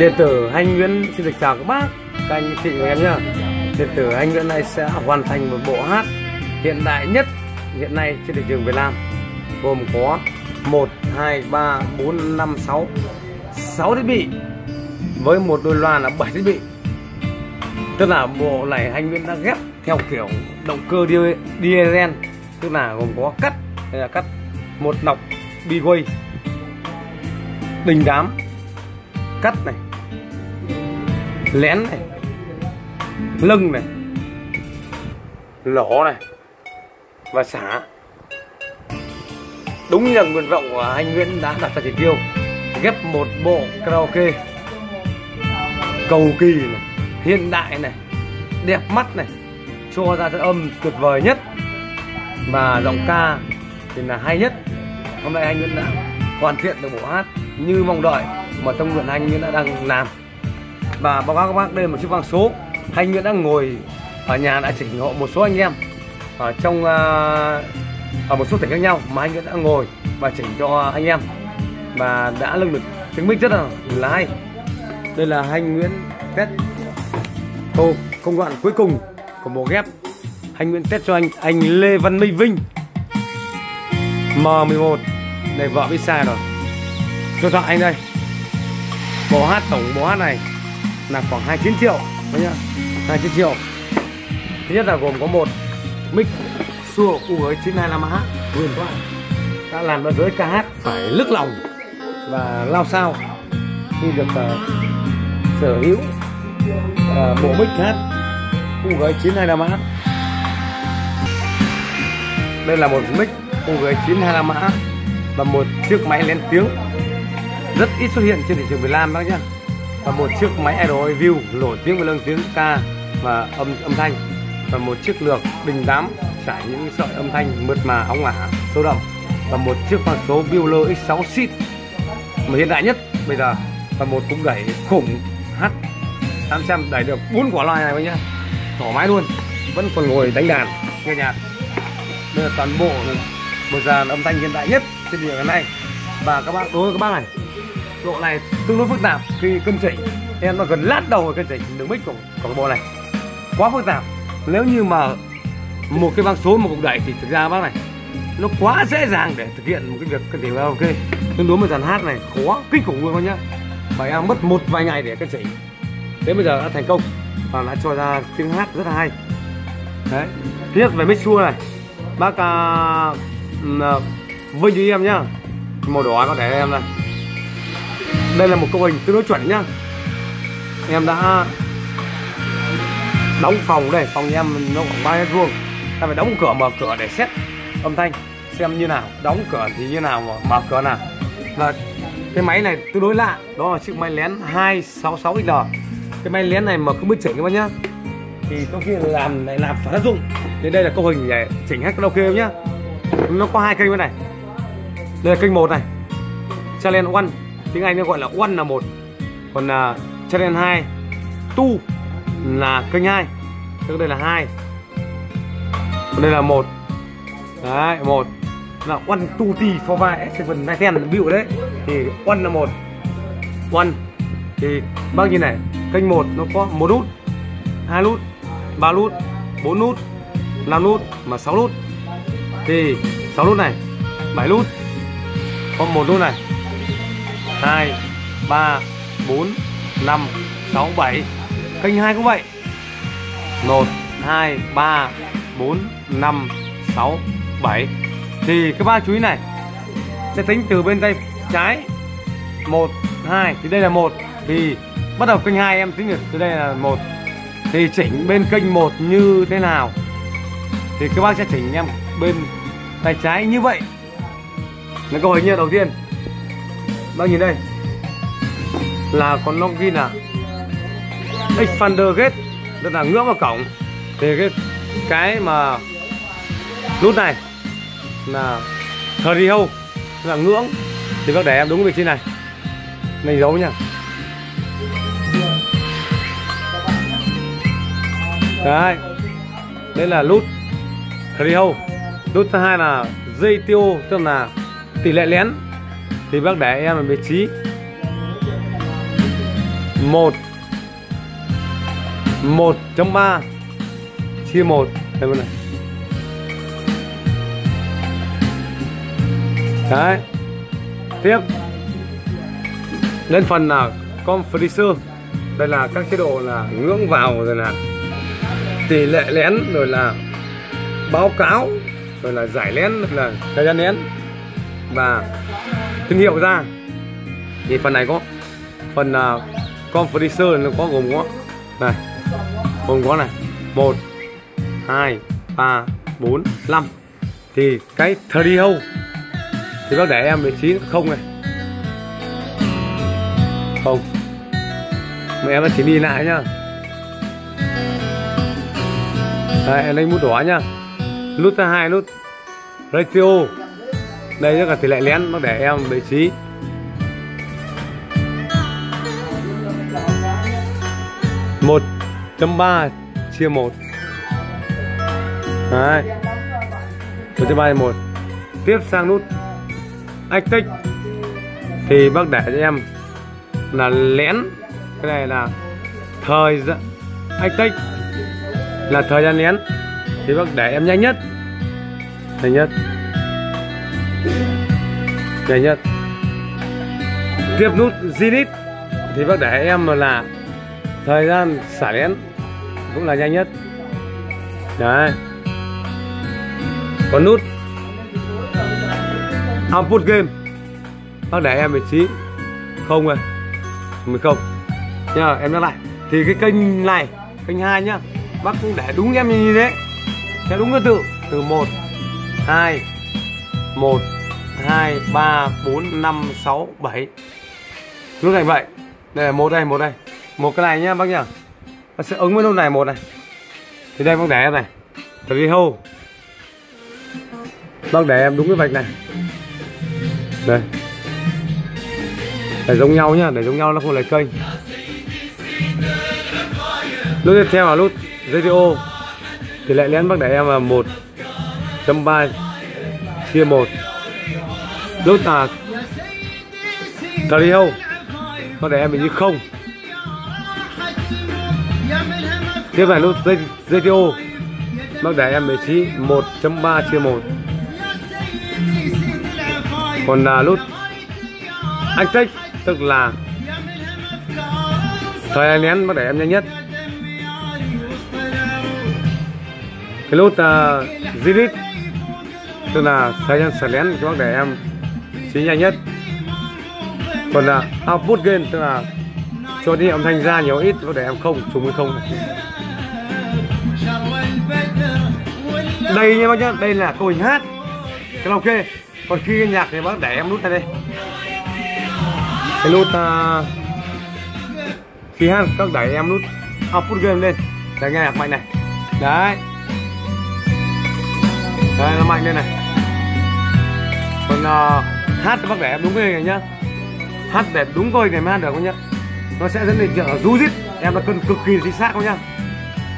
điện tử anh Nguyễn, xin được chào các bác, các anh chị và em nhá. Điện tử anh Nguyễn này sẽ hoàn thành một bộ hát hiện đại nhất hiện nay trên thị trường Việt Nam, gồm có 1 2 3 4 5 6 6 thiết bị với một đôi loa là 7 thiết bị. Tức là bộ này anh Nguyễn đã ghép theo kiểu động cơ diesel tức là gồm có cắt, đây là cắt, một nọc bi quay, đình đám, cắt này lén này. Lưng này. Lỗ này. Và xả. Đúng như là nguyện vọng của anh Nguyễn đã đặt ra chỉ tiêu. Ghép một bộ karaoke. Cầu kỳ này, hiện đại này đẹp mắt này cho ra cái âm tuyệt vời nhất. Và giọng ca thì là hay nhất. Hôm nay anh Nguyễn đã hoàn thiện được bộ hát như mong đợi mà tâm nguyện anh Nguyễn đã đang làm và báo cáo các bác đây là một chiếc vang số. Anh Nguyễn đang ngồi ở nhà đã chỉnh hộ một số anh em ở trong à, ở một số tỉnh khác nhau mà anh Nguyễn đã ngồi và chỉnh cho anh em. Và đã lưng được tiếng minh rất là, là hay. Đây là anh Nguyễn test tô công đoạn cuối cùng của bộ ghép. Anh Nguyễn test cho anh anh Lê Văn Minh Vinh. M11 này vợ biết sai rồi. Cho chọn anh đây. Bộ hát tổng bộ hát này là khoảng 29 triệu. Đấy nhá? 29 triệu. Thứ nhất là gồm có một mic Shure UG925H nguyên toàn đã làm cho giới ca hát phải lức lòng và lao sao khi được uh, sở hữu uh, bộ mic hát UG925H đây là một mic UG925H và một chiếc máy lén tiếng rất ít xuất hiện trên thị trường Việt Nam đó nhá và một chiếc máy ROI View nổi tiếng với lưng tiếng ca và âm âm thanh. Và một chiếc lược đình đám trải những sợi âm thanh mượt mà óng ả, sâu đậm. Và một chiếc khoang số Bueller X6 Seat mà hiện đại nhất bây giờ. Và một cục đẩy khủng H 800 đẩy được bốn quả loa này các nhá. Thoải mái luôn, vẫn còn ngồi đánh đàn, nghe nhạc. Đây là toàn bộ một dàn âm thanh hiện đại nhất trên thị trường này. Và các bác, đối với các bác này độ này tương đối phức tạp khi cân chỉnh. Em nó gần lát đầu cân chỉnh đường mic của, của cái bộ này. Quá phức tạp. Nếu như mà một cái băng số một cục đẩy thì thực ra bác này nó quá dễ dàng để thực hiện một cái việc cân chỉnh ok. Tương đối một dàn hát này khó kinh khủng luôn các nhá. Và em mất một vài ngày để cân chỉnh. Đến bây giờ đã thành công và đã cho ra tiếng hát rất là hay. Đấy. Thứ nhất về mic xua này. Bác uh, vinh cho em nhá. Màu đỏ có thể em này đây là một câu hình tương đối chuẩn nhá. Em đã đóng phòng đây, phòng em nó khoảng ba mét vuông. Ta phải đóng cửa, mở cửa để xét âm thanh, xem như nào. Đóng cửa thì như nào mà mở cửa nào. Và cái máy này tương đối lạ, đó là chiếc máy lén 266 XL cái máy lén này mà không biết chỉnh các bác nhá. Thì có khi làm này làm phản tác dụng. Nên đây là câu hình để chỉnh hát karaoke nhá. Nó có hai kênh bên này. Đây là kênh một này. Challenge one tiếng Anh nó gọi là one là một còn uh, channel 2 tu là kênh 2 tức đây là hai. Còn đây là một. Đấy một. Là one two three four five seven nine ten ví dụ đấy. Thì one là một. One. Thì bao nhiêu này kênh một nó có một nút hai nút ba nút bốn nút năm nút mà sáu nút. Thì sáu nút này bảy nút. Có một nút này. 2 3 4 5 6 7 kênh 2 cũng vậy. 1 2 3 4 5 6 7 thì cái ba chú ý này sẽ tính từ bên tay trái. 1 2 thì đây là 1 thì bắt đầu kênh 2 em tính được từ đây là 1 thì chỉnh bên kênh 1 như thế nào? Thì các bác sẽ chỉnh em bên tay trái như vậy. Là câu hỏi như đầu tiên bác nhìn đây. Là con Longin ghi là expander gate. Tức là ngưỡng vào cổng. Thì cái cái mà nút này là threshold là ngưỡng. Thì bác để em đúng vị trí này. Này giấu nha. Đấy. Đây là nút threshold nút thứ hai là dây tiêu, tức là tỷ lệ lén thì bác để em ở vị trí. 1 1.3 chia một. Đây bên này. Đấy. Tiếp. Lên phần là compressor đây là các chế độ là ngưỡng vào rồi là tỷ lệ lén, rồi là báo cáo, rồi là giải lén, là thời gian lén. Và thương hiệu ra. Thì phần này có phần à, uh, compressor nó có gồm có này gồm có này một hai ba bốn năm. Thì cái thời hâu thì nó để em vị trí không này. Không. Mà em chỉ đi lại nhá. Đây, em lấy mút đỏ nhá. Nút thứ hai nút ratio đây rất là tỷ lệ lén bác để em vị trí. Một chấm ba chia một. Đấy. Một chấm ba một. Tiếp sang nút active thì bác để cho em là lén. Cái này là thời gian active là thời gian lén. Thì bác để em nhanh nhất. Nhanh nhất nhanh nhất. Tiếp nút zinit thì bác để em là thời gian xả lén cũng là nhanh nhất. Đấy. Còn nút output game. Bác để em vị trí không rồi. Mười không. Nhá em nhắc lại. Thì cái kênh này, kênh hai nhá, bác cũng để đúng em như thế. Theo đúng thứ tự. Từ 1 2 1 2 3 4 5 6 7 nút thành vậy. Đây là một đây một đây. Một cái này nhá, bác nhá. Nó sẽ ứng với lúc này một này. Thì đây, bác để em này. Thử đi hô. Bác để em đúng cái vạch này. Đây. Để giống nhau nhá, để giống nhau nó không lấy kênh. Lúc tiếp theo là lúc radio. Thì lại lén bác để em là một chấm ba chia một. Nút là radio bác để em mình như không. Tiếp này nút ZTO mắc để em vị trí 1.3 chia 1 còn là nút active tức là thời anh nén mắc để em nhanh nhất. Cái nút uh, Zenith tức là thời gian sửa lén cho bác để em trí nhanh nhất. Còn là output gain tức là cho đi âm thanh ra nhiều ít bác để em không trùng hay không. Đây nha bác nhá đây là câu hình hát. Cái ok còn khi nhạc thì bác để em nút này đây. Cái nút uh, khi hát các đẩy em nút output game lên. Để nghe nhạc mạnh này. Đấy. Đây nó mạnh lên này mình uh, ờ, hát cho bác để em đúng cái này nhá. Hát để đúng coi này mới hát được không nhá. Nó sẽ dẫn đến chuyện là rú rít. Em là cân cực kỳ chính xác không nhá.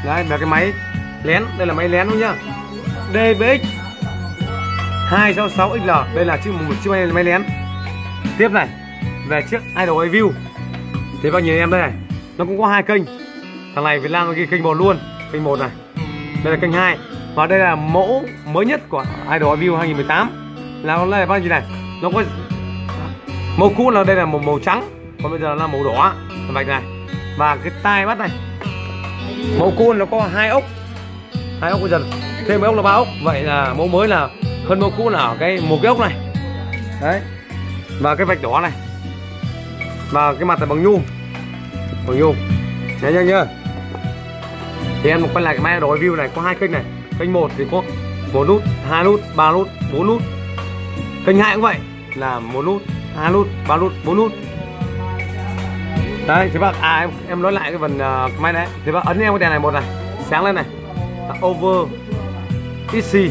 Đấy là cái máy lén đây là máy lén không nhá. DBX 266XL đây là chiếc một chiếc máy, máy lén. Tiếp này về chiếc Idol View. Thế bao nhiêu em đây này nó cũng có hai kênh. Thằng này Việt Nam nó ghi kênh một luôn kênh một này. Đây là kênh 2 và đây là mẫu mới nhất của Idol View 2018 là nó là bao nhiêu này? Nó có màu cũ là đây là một màu trắng, còn bây giờ là màu đỏ. Vạch này, và cái tai bắt này. Mẫu cũ nó có hai ốc. Hai ốc bây giờ, thêm mấy ốc là ba ốc. Vậy là mẫu mới là hơn mẫu cũ là ở cái một cái ốc này. Đấy. Và cái vạch đỏ này. Và cái mặt là bằng nhung bằng nhung nhớ nhớ nhá. Thì em quay lại cái máy đổi view này, có hai kênh này. Kênh một thì có một nút, hai nút, ba nút, bốn nút kênh hai cũng vậy là một nút hai nút ba nút bốn nút. Đấy thế bác à em, em nói lại cái phần ờ, uh, máy đấy. Thế bác ấn em cái đèn này một này sáng lên này. Là over easy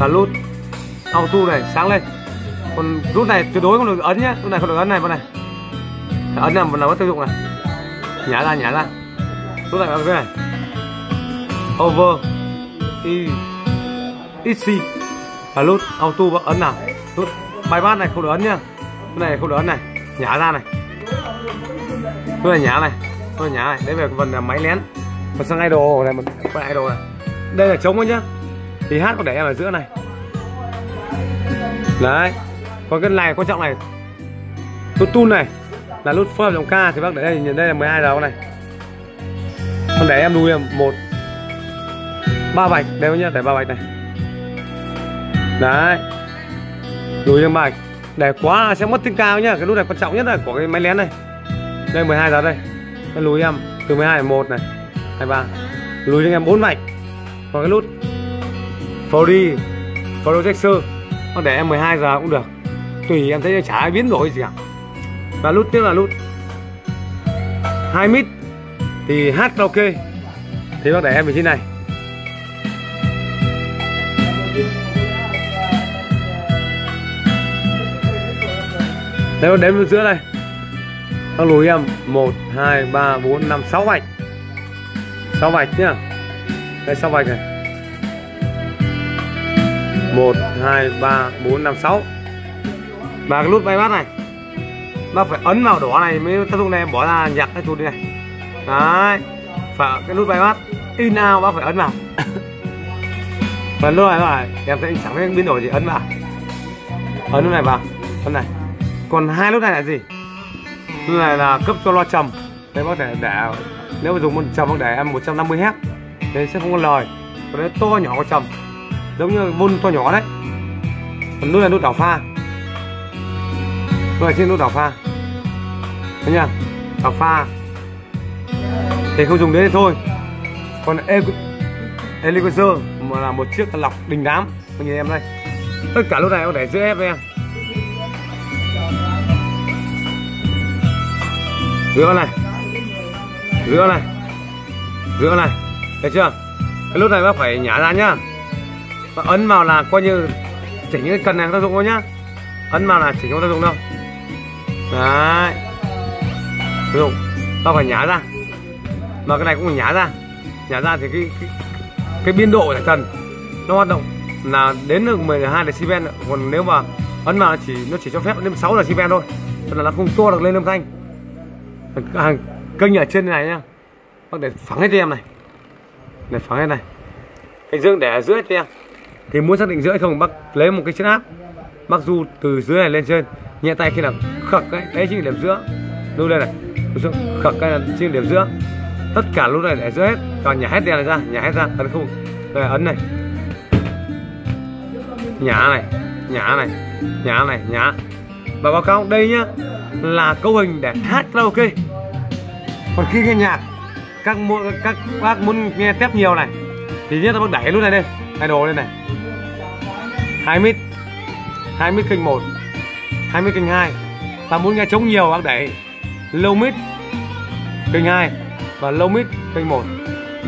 là nút auto này sáng lên. Còn nút này tuyệt đối không được ấn nhé nút này không được ấn này con này. Ấn này là mất tác dụng này. Nhả ra nhả ra. Nút này là cái này. Over e easy là nút auto bác ấn nào nút bài bát này không được ấn nhá. Cái này không được ấn này, nhả ra này. Tôi là nhả này tôi là nhả này. Đấy về phần là máy lén. Còn sang idol này, một con idol này. Đây là trống thôi nhá. Thì hát có để em ở giữa này. Đấy. Còn cái này, quan trọng này. Nút tun này. Là nút phối hợp giọng ca thì bác để đây, nhìn đây là 12 đầu này. Còn để em đuôi là một, ba vạch. Đây nhá, để ba vạch này. Đấy đuôi em bạch để quá, sẽ mất tiếng cao nhá. Cái nút này quan trọng nhất là của cái máy lén này. Đây 12 giờ đây. Cái lùi em, từ 12 đến 1 này. 23 lùi cho em 4 vạch. Còn cái nút. Foley Projector nó để em 12 giờ cũng được. Tùy, em thấy chả ai biến đổi gì cả. Và nút tiếp là nút. 2 mít. Thì hát ok. Thì bác để em vị trí này. Đấy con đếm giữa đây. Nó lùi em. 1 2 3 4 5 6 vạch. 6 vạch nhá. Đây 6 vạch này. 1 2 3 4 5 6 và cái nút bay bắt này, Nó phải ấn vào đỏ này mới tác dụng này em bỏ ra nhặt cái chuột này. Đấy. Phải, cái nút bay bắt in out bác phải ấn vào. Và lúc này bác em sẽ chẳng biết biến đổi gì, ấn vào. Ấn lúc này vào. Ấn này còn hai nút này là gì? Nút này là cấp cho loa trầm. Đấy bác thể để, nếu mà dùng một trầm, bác để em 150 hz thì sẽ không có lời. Còn nó to nhỏ có trầm, giống như vun to nhỏ đấy. Còn nút là nút đảo pha. Rồi trên nút đảo pha. Thấy nhá đảo pha. Thì không dùng đến thì thôi. Còn e- Eliquazer mà là một chiếc lọc đình đám. Anh nhìn em đây. Tất cả lúc này em để giữa ép em. Giữa này. Giữa này. Giữa này. Thấy chưa? Cái lúc này bác phải nhả ra nhá. Và ấn vào là coi như chỉnh cái cần này tác dụng thôi nhá? Ấn vào là chỉnh không tác dụng đâu. Đấy. Tác dụng. Bác phải nhả ra. Mà cái này cũng phải nhả ra. Nhả ra thì cái cái, cái biên độ của cần. Nó hoạt động là đến được 12 decibel. Còn nếu mà ấn vào chỉ nó chỉ cho phép lên 6 decibel thôi. Tức là nó không to được lên âm thanh hàng kênh ở trên này nhá. Bác để phẳng hết cho em này. Để phẳng hết này. Cái dương để ở dưới cho em. Thì muốn xác định dưới không, bác lấy một cái chân áp. Bác du từ dưới này lên trên. Nhẹ tay khi nào khập cái đấy chính là điểm giữa. Lưu lên này. Khập cái là chính là điểm giữa. Tất cả lúc này để giữa hết. Còn nhả hết đèn này ra, nhả hết ra, ấn không đây, ấn này. Nhả này nhả này nhả này, nhả. Và báo cáo đây nhá là câu hình để hát karaoke. Còn khi nghe nhạc các mua các bác muốn nghe tép nhiều này thì nhất là bác đẩy luôn này đi, hai đồ lên này. Hai mít hai mít kênh một hai mít kênh hai. Ta muốn nghe trống nhiều bác đẩy low mít kênh hai và low mít kênh một.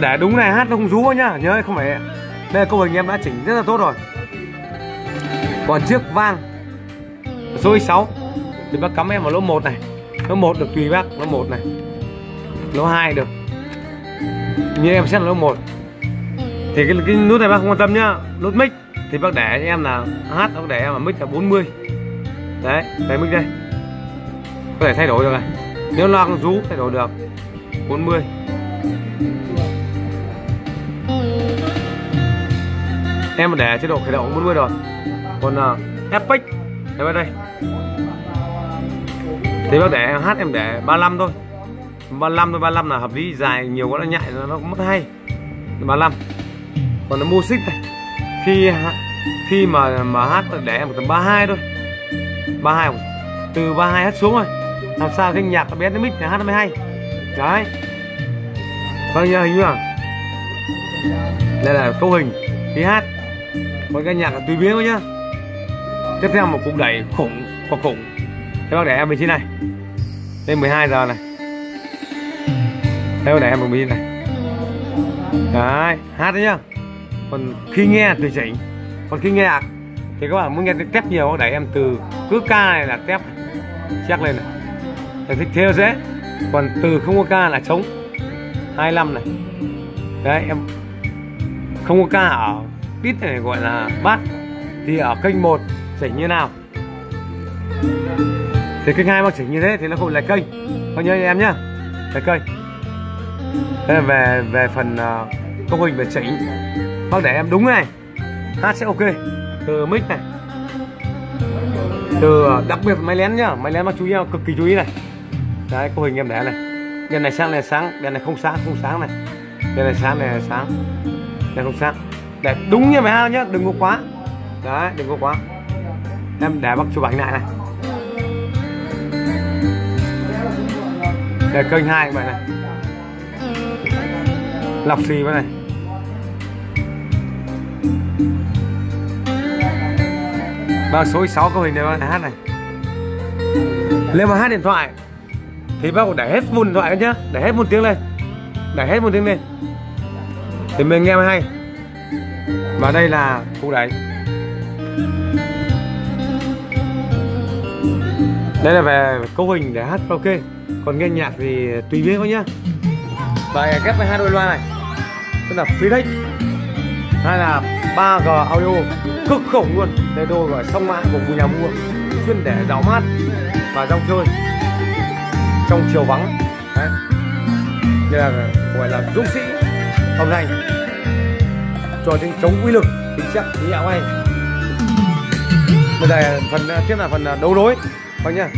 Để đúng này hát nó không rú nhá nhớ không phải đây là câu hình em đã chỉnh rất là tốt rồi. Còn chiếc vang số 6 thì bác cắm em vào lỗ 1 này. Lỗ 1 được tùy bác lỗ 1 này. Lỗ 2 được. Như em xét là lỗ 1 thì cái, cái nút này bác không quan tâm nhá. Nút mic thì bác để em là hát bác để em là mic là 40 đấy đây mic đây. Có thể thay đổi được này. Nếu loa rú thay đổi được. 40 em để chế độ khởi động 40 rồi. Còn uh, Epic đây bên đây thế bác để hát em để 35 thôi. 35 thôi 35 là hợp lý, dài nhiều quá nó nhại, nó cũng mất hay. 35 còn nó mua xích này. Khi khi mà mà hát để em tầm 32 thôi. 32 từ 32 hát xuống rồi làm sao cái nhạc nó bé nó mít là hát nó mới hay. Đấy. Vâng nhớ hình như là đây là câu hình khi hát. Còn cái nhạc là tùy biến thôi nhá. Tiếp theo một cục đẩy khủng hoặc khủng thế bác để em vị trí này. Lên 12 giờ này. Thế bác để em vị trí này. Đấy, hát đấy nhá. Còn khi nghe tùy chỉnh. Còn khi nghe thì các bạn muốn nghe tép nhiều để em từ cứ ca này là tép chắc lên này. Để thích theo dễ. Còn từ không có ca là trống. 25 này. Đấy, em không có ca ở tít này gọi là bát thì ở kênh 1 chỉnh như nào? Thì kênh hai mà chỉnh như thế thì nó không lệch kênh coi nhớ em nhá. Lệch cây. Thế là về về phần uh, công hình về chỉnh. Bác để em đúng này. Hát sẽ ok. Từ mic này. Từ ờ, đặc biệt máy lén nhá. Máy lén bác chú ý cực kỳ chú ý này. Đấy công hình em để này. Đèn này sáng này sáng. Đèn này không sáng không sáng này. Đèn này sáng này sáng. Đèn không sáng. Để đúng như mày ha nhá đừng có quá. Đấy đừng có quá. Em để bác chụp ảnh lại này. Để kênh hai vậy này. Lọc xì bên này. Và số 6 có hình này bạn hát này. Nếu mà hát điện thoại, thì bác cũng để hết vun điện thoại nhá. Để hết một tiếng lên. Để hết một tiếng lên. Thì mình nghe mới hay. Và đây là cụ đấy đây là về cấu hình để hát ok còn nghe nhạc thì tùy biến thôi nhá. Bài ghép với hai đôi loa này. Tức là phí thích hay là 3G audio. Cực khủng luôn. Đây tôi gọi xong mã của nhà mua chuyên để gió mát và rong chơi. Trong chiều vắng. Đấy. Như là gọi là dũng sĩ âm thanh cho tiếng chống uy lực tính chất ý ảo hay bây giờ phần, tiếp là phần đấu lối vâng nhá.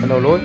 Phần đầu lối